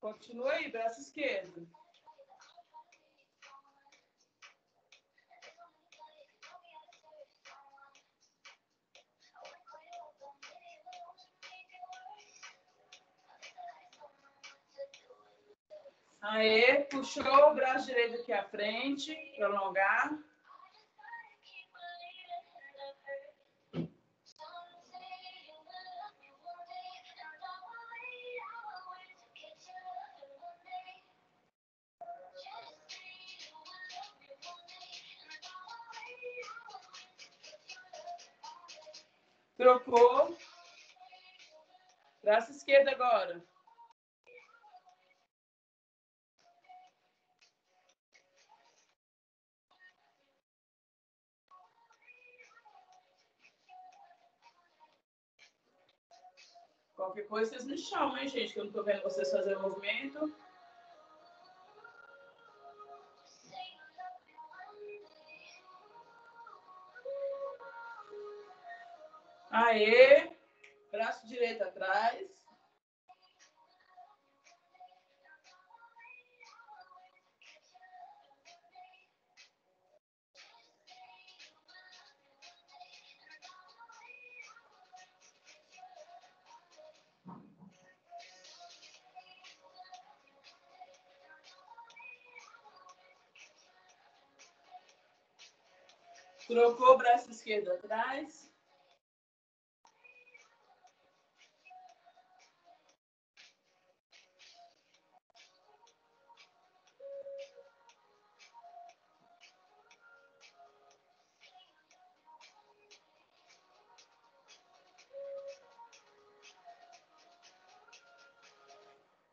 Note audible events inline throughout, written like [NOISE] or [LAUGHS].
Continua aí, braço esquerdo. Aê, puxou o braço direito aqui à frente, prolongar. Trocou. Braço esquerdo agora. Qualquer coisa vocês me chamam, hein, gente? Que eu não tô vendo vocês fazer o movimento. Aê! Braço direito atrás. Trocou o braço esquerdo atrás.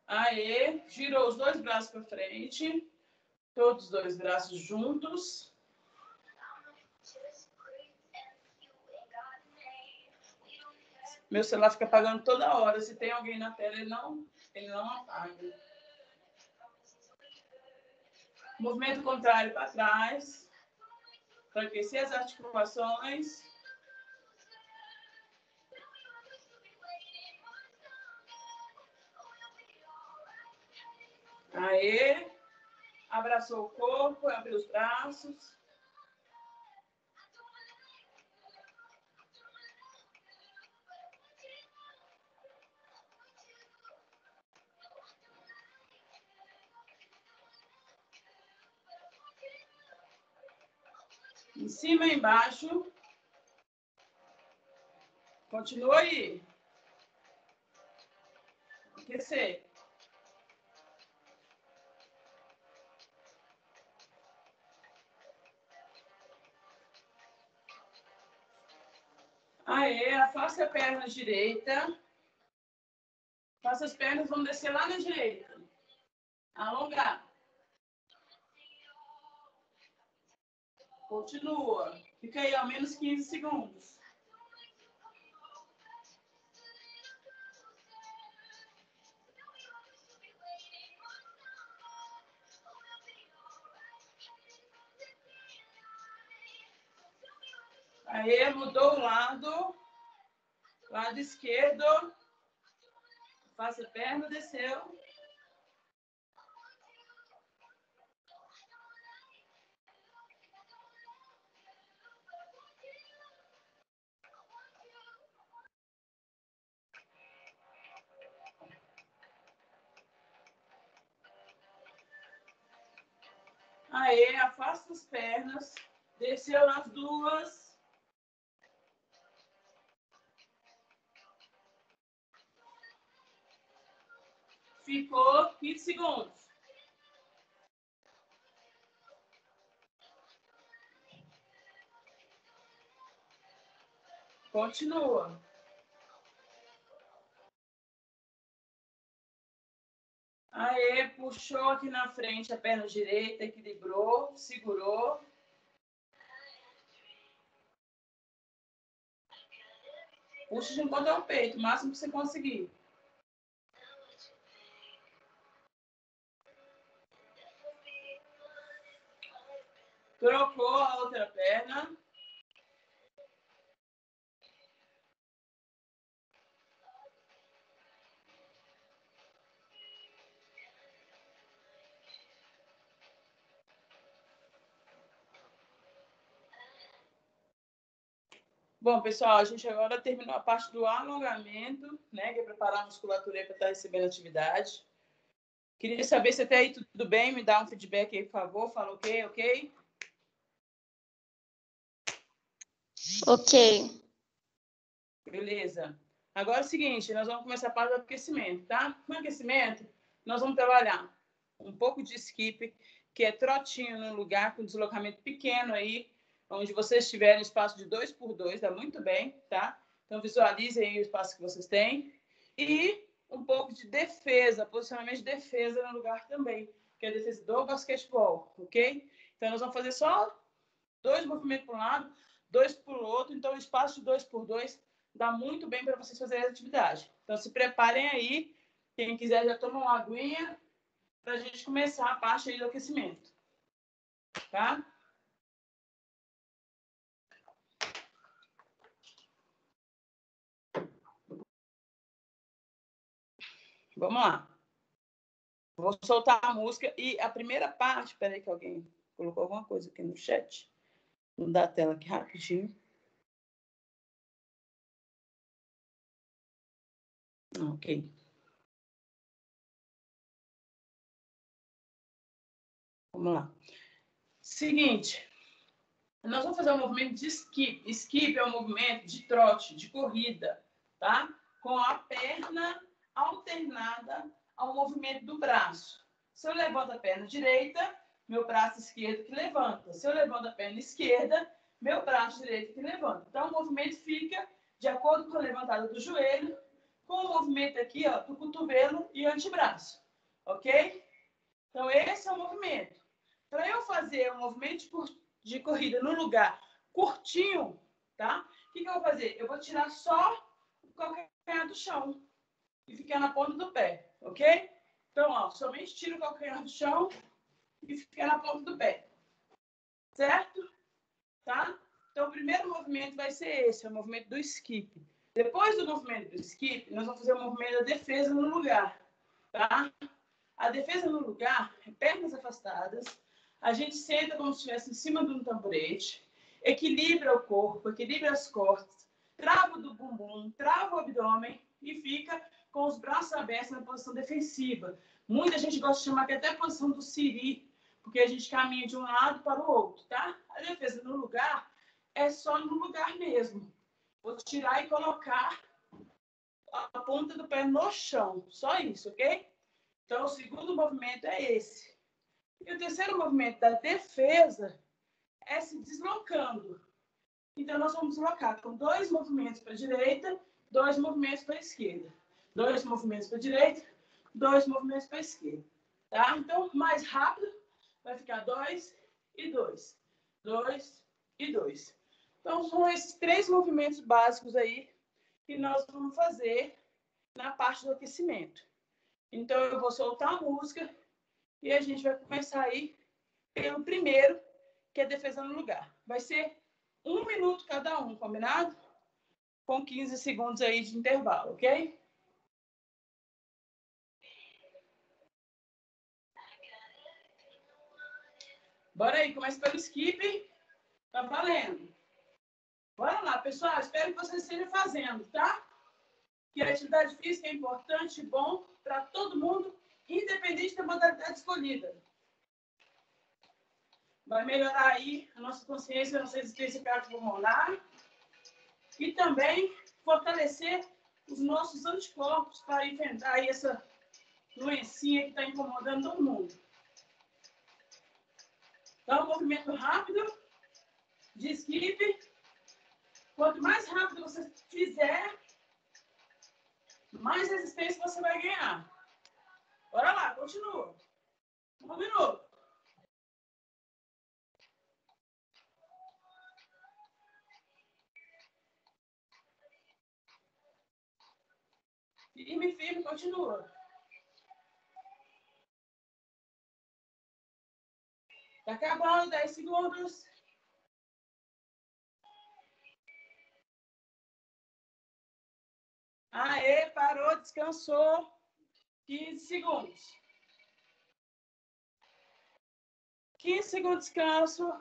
Aê, girou os dois braços para frente, todos os dois braços juntos. Meu celular fica apagando toda hora. Se tem alguém na tela, ele não, ele não apaga. Movimento contrário para trás. Para aquecer as articulações. Aê. Abraçou o corpo, abriu os braços. Em cima e embaixo. Continua aí. Aquecer. Aê, afasta a perna direita. Faça as pernas, vão descer lá na direita. Alongar. Continua. Fica aí ao menos 15 segundos. Aí, mudou o lado. Lado esquerdo. Faça a perna, desceu. Aê, afasta as pernas. Desceu nas duas. Ficou 15 segundos. Continua. Aê, puxou aqui na frente a perna direita, equilibrou, segurou. Puxa de encontro ao peito, o máximo que você conseguir. Trocou a outra perna. Bom, pessoal, a gente agora terminou a parte do alongamento, né? Que é preparar a musculatura para estar tá recebendo atividade. Queria saber se até aí tudo bem, me dá um feedback aí, por favor. Fala ok, ok? Ok. Beleza. Agora é o seguinte, nós vamos começar a parte do aquecimento, tá? No aquecimento, nós vamos trabalhar um pouco de skip, que é trotinho no lugar com deslocamento pequeno aí, onde vocês tiverem espaço de dois por dois, dá muito bem, tá? Então visualizem aí o espaço que vocês têm. E um pouco de defesa, posicionamento de defesa no lugar também, que é a defesa do basquetebol, ok? Então nós vamos fazer só dois movimentos para um lado, dois o outro, então o espaço de dois por dois dá muito bem para vocês fazerem a atividade. Então se preparem aí, quem quiser já toma uma aguinha para a gente começar a parte aí do aquecimento, tá? Vamos lá. Vou soltar a música e a primeira parte, peraí que alguém colocou alguma coisa aqui no chat. Vou dar a tela aqui rapidinho. Ok. Vamos lá. Seguinte, nós vamos fazer um movimento de skip. Skip é um movimento de trote, de corrida, tá? Com a perna alternada ao movimento do braço. Se eu levanto a perna direita, meu braço esquerdo que levanta. Se eu levanto a perna esquerda, meu braço direito que levanta. Então, o movimento fica de acordo com a levantada do joelho, com o movimento aqui ó, do cotovelo e antebraço. Ok? Então, esse é o movimento. Para eu fazer um movimento de corrida no lugar curtinho, tá? O que, que eu vou fazer? Eu vou tirar só o calcanhar do chão e ficar na ponta do pé, ok? Então, ó, somente tira o calcanhar do chão e fica na ponta do pé. Certo? Tá? Então, o primeiro movimento vai ser esse, é o movimento do skip. Depois do movimento do skip, nós vamos fazer o movimento da defesa no lugar, tá? A defesa no lugar é pernas afastadas. A gente senta como se estivesse em cima de um tamborete, equilibra o corpo, equilibra as costas, trava do bumbum, trava o abdômen e fica com os braços abertos na posição defensiva. Muita gente gosta de chamar que até a posição do siri, porque a gente caminha de um lado para o outro, tá? A defesa no lugar é só no lugar mesmo. Vou tirar e colocar a ponta do pé no chão. Só isso, ok? Então, o segundo movimento é esse. E o terceiro movimento da defesa é se deslocando. Então, nós vamos deslocar com dois movimentos para a direita, dois movimentos para a esquerda dois movimentos para a direita, dois movimentos para a esquerda. Tá? Então, mais rápido, vai ficar dois e dois. Dois e dois. Então, são esses três movimentos básicos aí que nós vamos fazer na parte do aquecimento. Então, eu vou soltar a música e a gente vai começar aí pelo primeiro, que é defesa no lugar. Vai ser um minuto cada um, combinado? Com 15 segundos aí de intervalo, ok? Bora aí, começa pelo skip. Tá valendo. Bora lá, pessoal. Espero que vocês estejam fazendo, tá? Que a atividade física é importante e bom para todo mundo, independente da modalidade escolhida. Vai melhorar aí a nossa consciência, a nossa resistência cardiopulmonar e também fortalecer os nossos anticorpos para enfrentar essa doencinha que está incomodando todo mundo. Então, movimento rápido de skip. Quanto mais rápido você fizer, mais resistência você vai ganhar. Bora lá, continua. Um minuto. Firme, firme, continua. Acabando, 10 segundos. Aê, parou, descansou. 15 segundos. 15 segundos de descanso.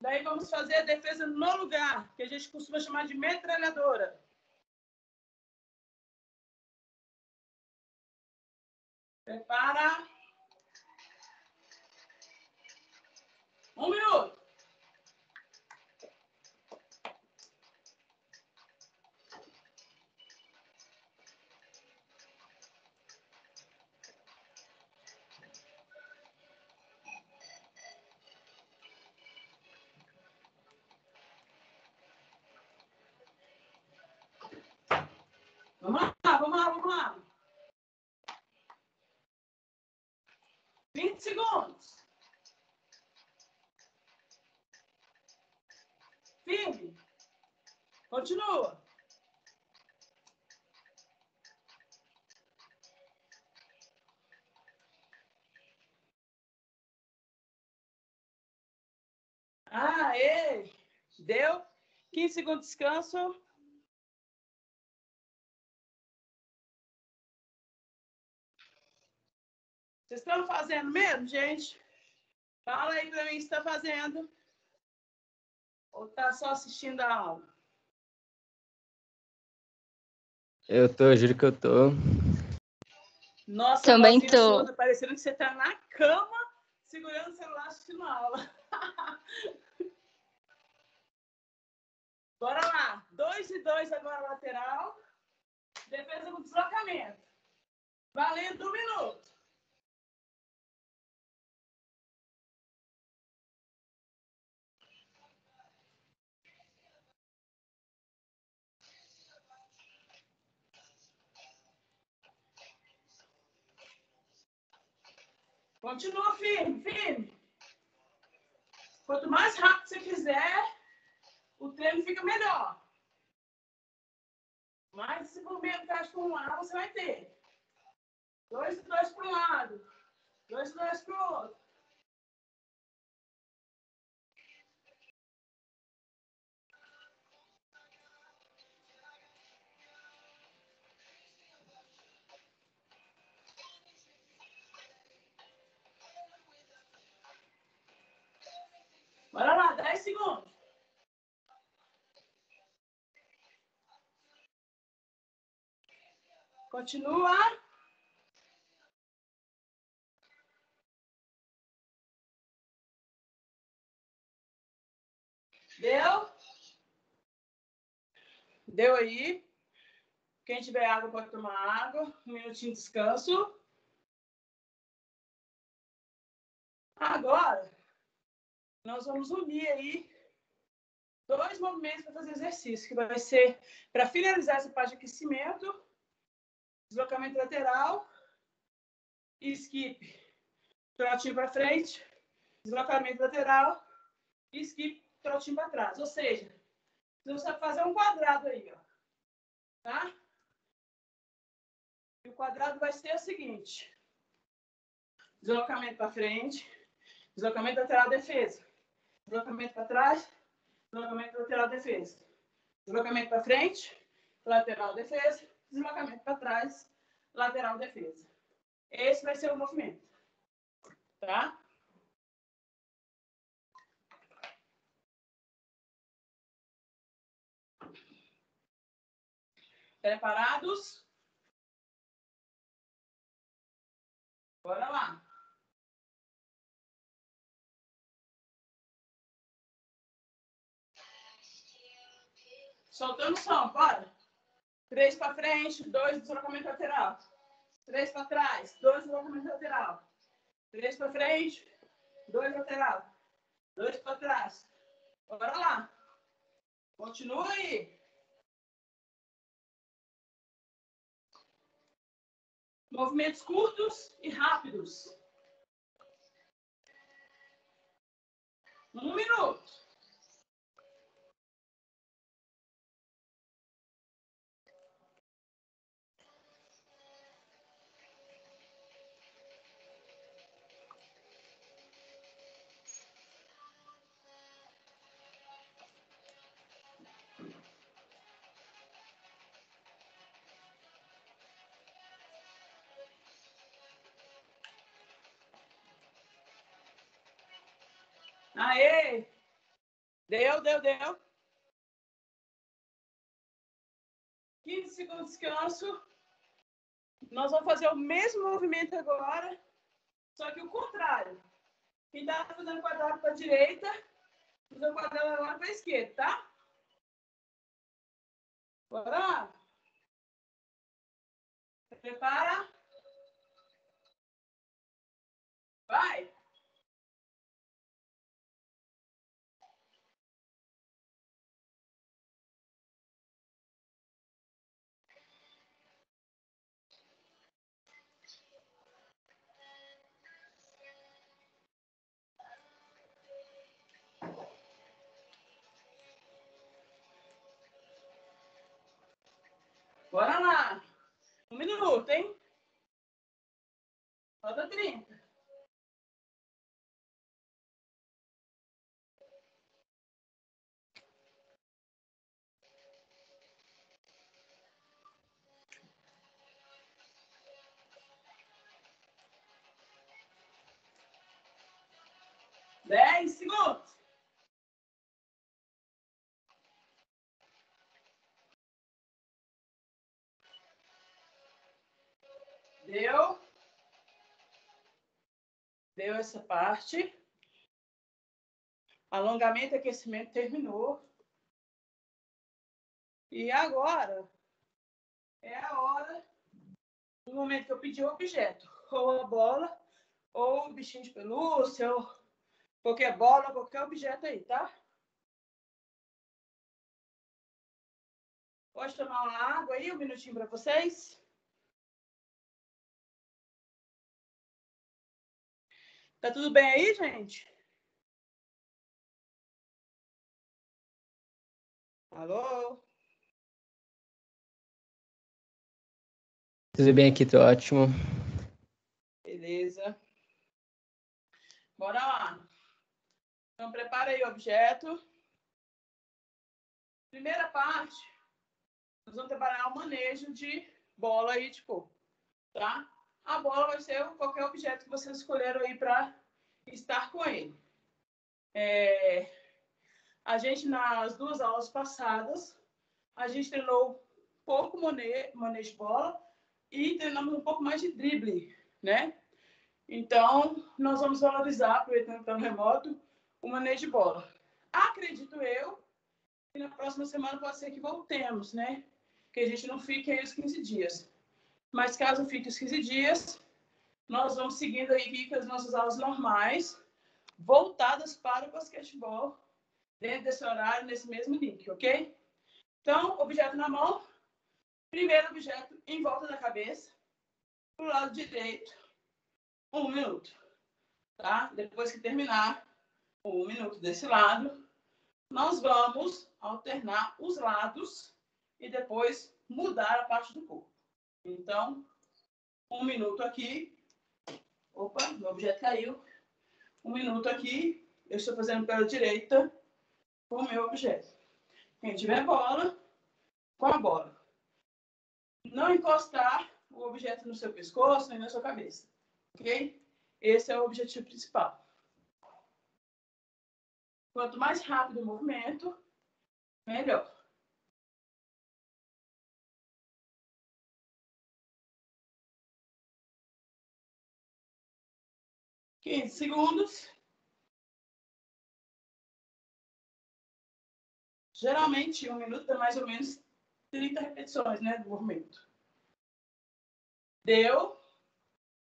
Daí vamos fazer a defesa no lugar, que a gente costuma chamar de metralhadora. Prepara. Um minuto. Continua. Aê! Deu? 15 segundos de descanso. Vocês estão fazendo mesmo, gente? Fala aí para mim se está fazendo. Ou está só assistindo a aula? Eu tô, juro que eu tô. Nossa, Também tô. surda, parecendo que você está na cama, segurando o celular assistindo a aula. [LAUGHS] Bora lá. Dois e dois agora lateral. Defesa com deslocamento. Valendo um minuto. Continua firme, firme. Quanto mais rápido você fizer, o treino fica melhor. Mais desenvolvimento um lado você vai ter. Dois e dois para um lado. Dois e dois para o outro. Lá, 10 segundos. Continua. Deu? Deu aí. Quem tiver água pode tomar água. Um minutinho de descanso. Agora, nós vamos unir aí dois movimentos para fazer exercício, que vai ser para finalizar essa parte de aquecimento, deslocamento lateral skip. Trotinho para frente, deslocamento lateral skip, trotinho para trás. Ou seja, você vai fazer um quadrado aí, ó. Tá? E o quadrado vai ser o seguinte: deslocamento para frente, deslocamento lateral, defesa. Deslocamento para trás, deslocamento lateral, defesa. Deslocamento para frente, lateral, defesa. Deslocamento para trás, lateral, defesa. Esse vai ser o movimento. Tá? Preparados? Bora lá. Soltando o som, bora. Três para frente, dois deslocamento lateral. Três para trás, dois deslocamento lateral. Três para frente, dois lateral. Dois para trás. Bora lá. Continua aí. Movimentos curtos e rápidos. Um minuto. Aê! Deu, deu, deu. 15 segundos de descanso. Nós vamos fazer o mesmo movimento agora, só que o contrário. Quem está fazendo quadrado para a direita, fazer o quadrado agora para a esquerda, tá? Bora. Prepara. Vai. Falta 30. Essa parte. Alongamento e aquecimento terminou. E agora é a hora, no momento que eu pedi o objeto, ou a bola, ou o bichinho de pelúcia, ou qualquer bola, qualquer objeto aí, tá? Pode tomar uma água aí, um minutinho para vocês. Tá tudo bem aí, gente? Alô? Tudo bem aqui, tô ótimo. Beleza. Bora lá. Então, prepara aí o objeto. Primeira parte, nós vamos trabalhar o manejo de bola de corpo, tá? A bola vai ser qualquer objeto que vocês escolheram aí para estar com ele. É, a gente, nas duas aulas passadas, a gente treinou pouco manejo de bola e treinamos um pouco mais de drible, né? Então, nós vamos valorizar, aproveitando que está remoto, o manejo de bola. Acredito eu que na próxima semana pode ser que voltemos, né? Que a gente não fique aí os 15 dias. Mas caso fique os 15 dias, nós vamos seguindo aí com as nossas aulas normais, voltadas para o basquetebol, dentro desse horário, nesse mesmo link, ok? Então, objeto na mão, primeiro objeto em volta da cabeça, para o lado direito, um minuto, tá? Depois que terminar um minuto desse lado, nós vamos alternar os lados e depois mudar a parte do corpo. Então, um minuto aqui. Opa, meu objeto caiu. Um minuto aqui. Eu estou fazendo pela direita com o meu objeto. Quem tiver bola, com a bola. Não encostar o objeto no seu pescoço nem na sua cabeça. Ok? Esse é o objetivo principal. Quanto mais rápido o movimento, melhor. 15 segundos. Geralmente, um minuto dá mais ou menos 30 repetições, né, do movimento. Deu.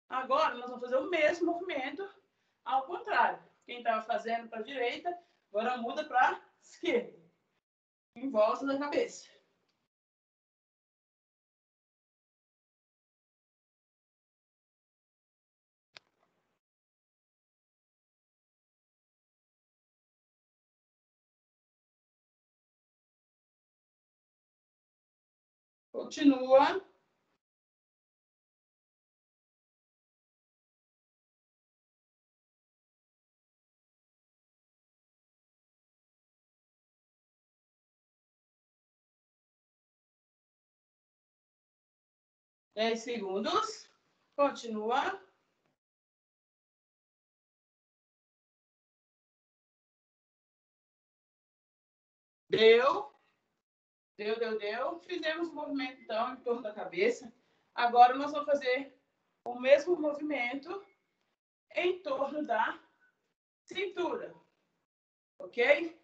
Agora, nós vamos fazer o mesmo movimento ao contrário. Quem estava fazendo para a direita, agora muda para a esquerda. Em volta da cabeça. Continua. Dez segundos. Continua. Deu. Deu, deu, deu. Fizemos o movimento, então, em torno da cabeça. Agora, nós vamos fazer o mesmo movimento em torno da cintura. Ok?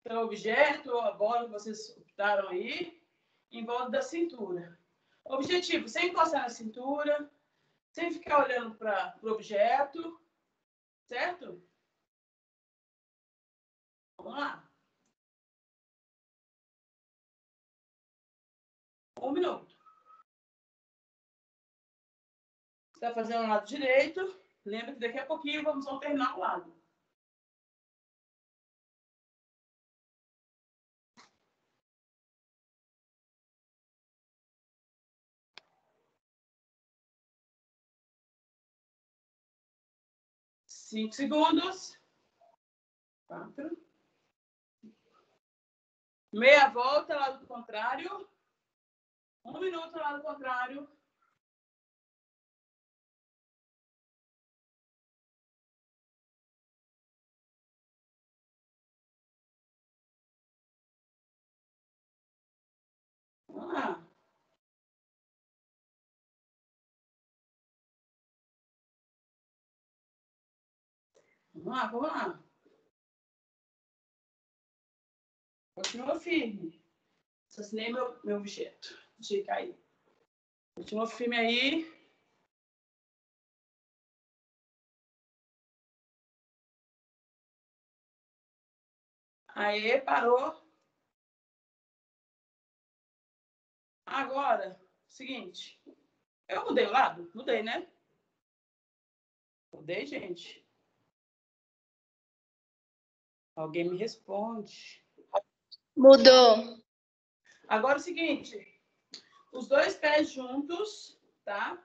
Então, o objeto ou a bola que vocês optaram aí, em volta da cintura. Objetivo, sem encostar na cintura, sem ficar olhando para o objeto, certo? Vamos lá. Um minuto. Está fazendo o lado direito. Lembra que daqui a pouquinho vamos alternar o lado. Cinco segundos. Quatro. Meia volta, lado contrário. Um minuto, lado contrário. Vamos lá. Vamos lá, vamos lá. Continua firme. Assassinei meu, meu objeto. Deixei cair. Continua firme aí. Aê, parou. Agora, seguinte. Eu mudei o lado? Mudei, né? Mudei, gente. Alguém me responde. Mudou. Agora é o seguinte, os dois pés juntos, tá?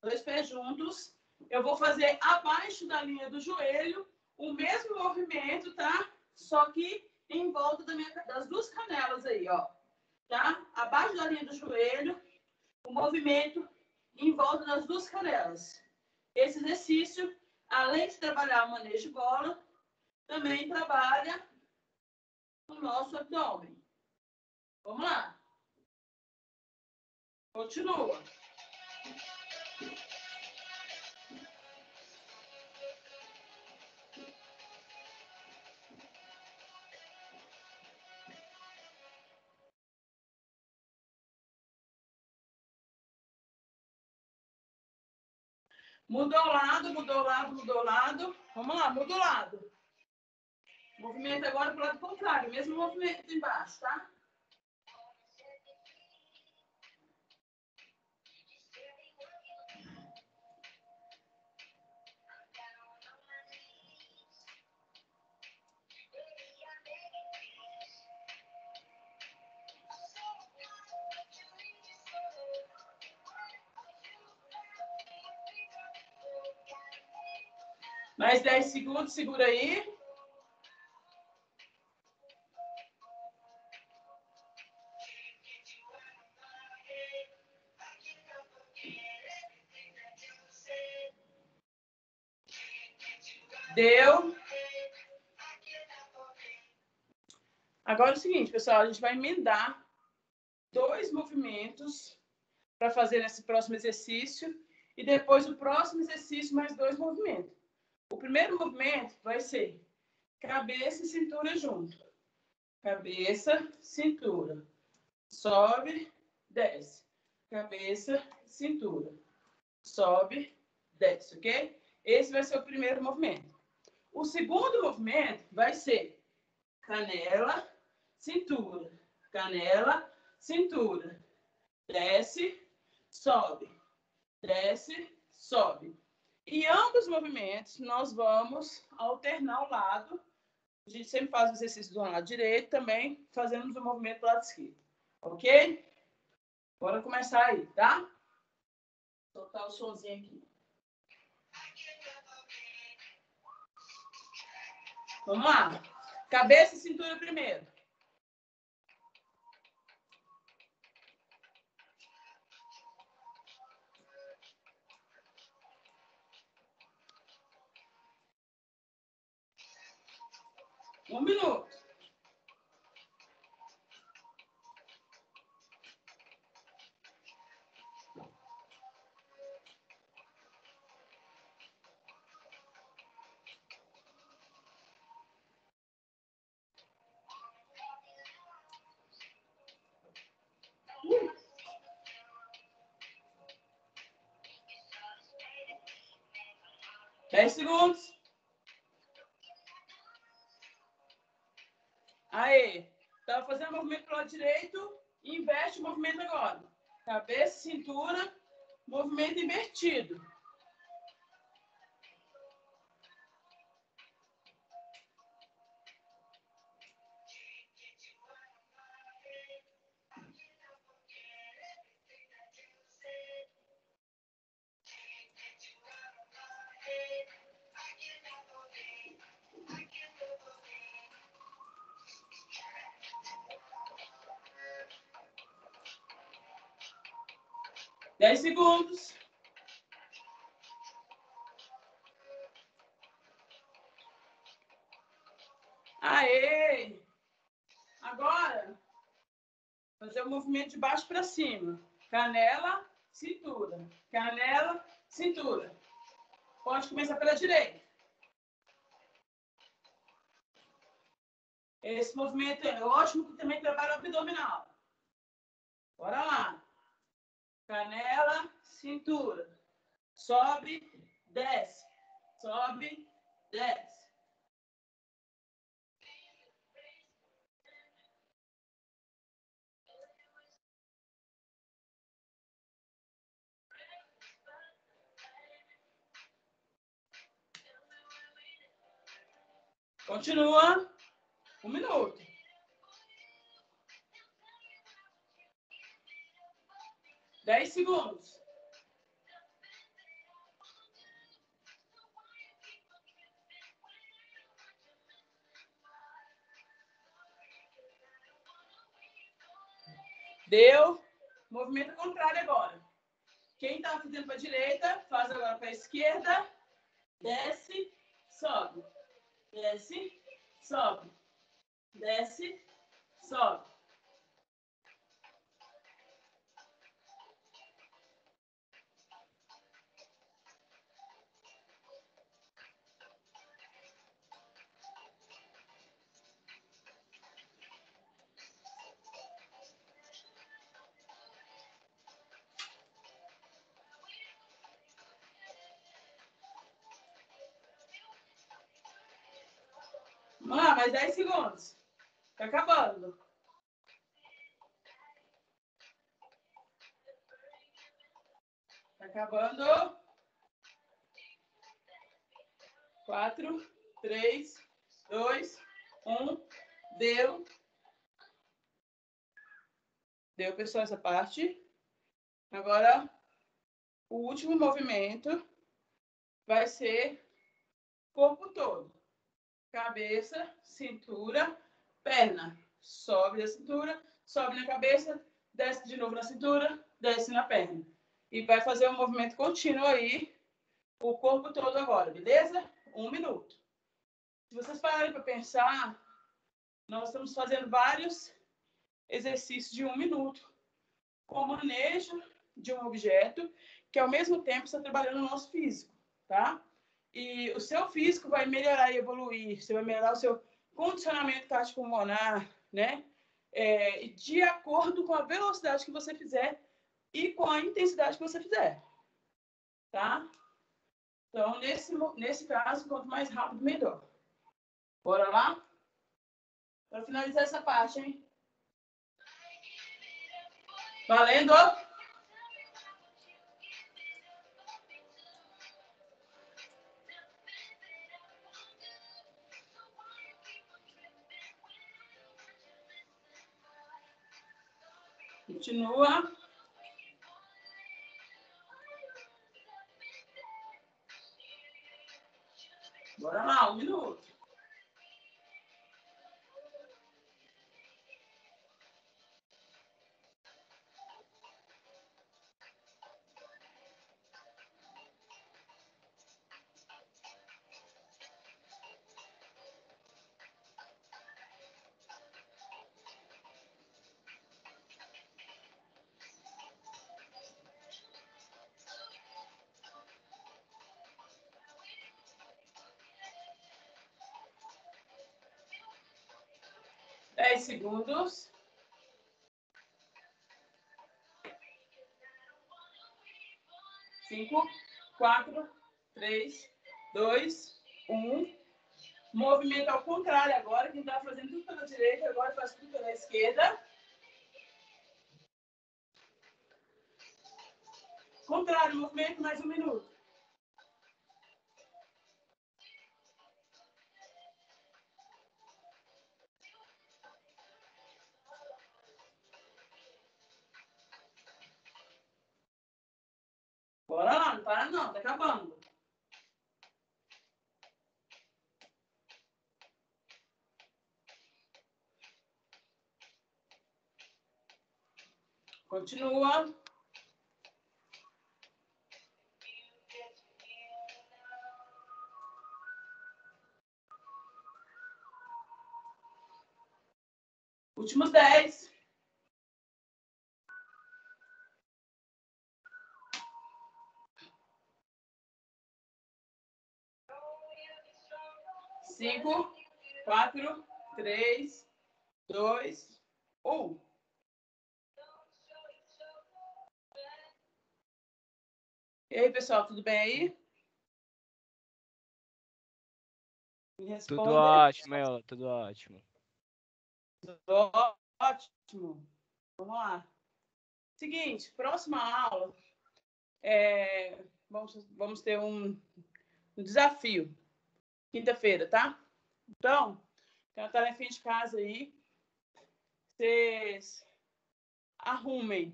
Dois pés juntos. Eu vou fazer abaixo da linha do joelho o mesmo movimento, tá? Só que em volta da minha, das duas canelas aí, ó. Tá? Abaixo da linha do joelho, o movimento em volta das duas canelas. Esse exercício, além de trabalhar o manejo de bola, também trabalha o nosso abdômen. Vamos lá. Continua. Mudou o lado, mudou o lado, mudou o lado. Vamos lá, muda o lado. Movimento agora para o lado contrário, mesmo movimento embaixo, tá? Mais 10 segundos, segura aí. Deu. Agora é o seguinte, pessoal, a gente vai emendar dois movimentos para fazer esse próximo exercício e depois o próximo exercício mais dois movimentos. O primeiro movimento vai ser cabeça e cintura junto. Cabeça, cintura. Sobe, desce. Cabeça, cintura. Sobe, desce, ok? Esse vai ser o primeiro movimento. O segundo movimento vai ser canela, cintura, canela, cintura. Desce, sobe, desce, sobe. E ambos os movimentos nós vamos alternar o lado. A gente sempre faz o exercício do lado direito, também fazemos o movimento do lado esquerdo. Ok? Bora começar aí, tá? Vou soltar o somzinho aqui. Vamos lá. Cabeça e cintura primeiro. Um minuto. Fazendo movimento para o lado direito. Inverte o movimento agora. Cabeça, cintura, movimento invertido. Dez segundos. Aê! Agora, fazer o movimento de baixo para cima. Canela, cintura. Canela, cintura. Pode começar pela direita. Esse movimento é ótimo que também trabalha o abdominal. Bora lá. Canela, cintura. Sobe, desce. Sobe, desce. Continua. Um minuto. Dez segundos. Deu. Movimento contrário agora. Quem está fazendo para a direita, faz agora para a esquerda. Desce, sobe. Desce, sobe. Desce, sobe. Lá, mais 10 segundos. Tá acabando. Tá acabando. Quatro, três, dois, um. Deu. Deu, pessoal, essa parte. Agora, o último movimento vai ser corpo todo cabeça, cintura, perna. Sobe a cintura, sobe na cabeça, desce de novo na cintura, desce na perna. E vai fazer um movimento contínuo aí, o corpo todo agora, beleza? Um minuto. Se vocês pararem para pensar, nós estamos fazendo vários exercícios de um minuto, com manejo de um objeto, que ao mesmo tempo está trabalhando no nosso físico, tá? E o seu físico vai melhorar e evoluir, você vai melhorar o seu condicionamento cardiopulmonar, né? É, de acordo com a velocidade que você fizer e com a intensidade que você fizer, tá? Então, nesse, nesse caso, quanto mais rápido, melhor. Bora lá? Para finalizar essa parte, hein? Valendo! Continua. Bora lá, um minuto. Dez segundos. Cinco, quatro, três, dois, um. Movimento ao contrário agora. Quem está fazendo tudo pela direita, agora faz tudo pela esquerda. Contrário, movimento, mais um minuto. Não para não, tá acabando. Continua. Últimos dez. Cinco, quatro, três, dois, um. E aí, pessoal, tudo bem aí? Me Tudo ótimo, ela, tudo ótimo. Tudo Ótimo. Vamos lá. Seguinte, próxima aula, é, vamos, vamos ter um, um desafio. Quinta-feira, tá? Então, tem uma tarefinha de casa aí. Vocês arrumem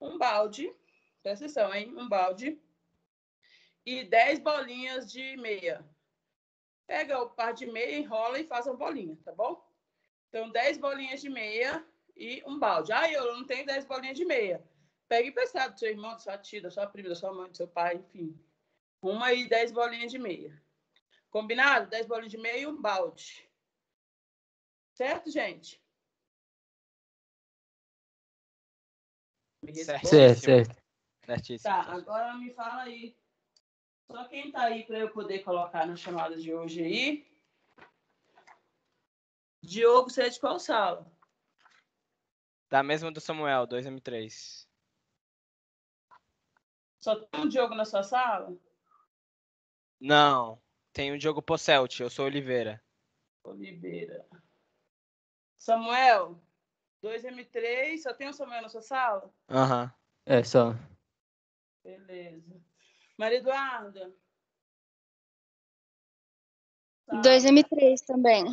um balde, presta atenção, hein? Um balde e 10 bolinhas de meia. Pega o par de meia, enrola e faz uma bolinha, tá bom? Então, 10 bolinhas de meia e um balde. Ah, eu não tenho 10 bolinhas de meia. Pegue emprestado do seu irmão, da sua tia, da sua prima, da sua mãe, do seu pai, enfim. Uma aí, 10 bolinhas de meia. Combinado? 10 bolinhas de meia e um balde. Certo, gente? Certo, certo. Certíssimo. Tá, agora me fala aí. Só quem tá aí para eu poder colocar na chamada de hoje aí. Diogo, você é de qual sala? Da mesma do Samuel, 2M3. Só tem um Diogo na sua sala? Não, tem o Diogo Posselt, eu sou Oliveira. Oliveira. Samuel, 2M3, só tem o Samuel na sua sala? Aham. É, só. Beleza. Maria Eduarda? Tá. 2M3 também.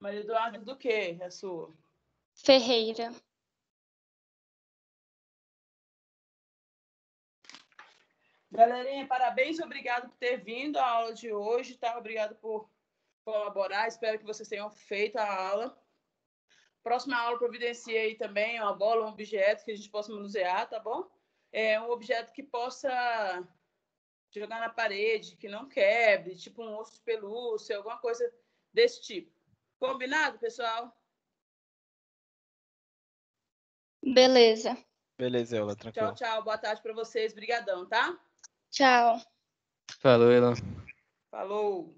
Maria Eduarda do quê? A sua? Ferreira. Galerinha, parabéns, obrigado por ter vindo à aula de hoje, tá? Obrigado por colaborar. Espero que vocês tenham feito a aula. Próxima aula providencia aí também uma bola, um objeto que a gente possa manusear, tá bom? É um objeto que possa jogar na parede, que não quebre, tipo um osso de pelúcia, alguma coisa desse tipo. Combinado, pessoal? Beleza. Beleza, Eula, tranquilo. Tchau, tchau. Boa tarde para vocês. Brigadão, tá? Tchau. Falou, Elon. Falou.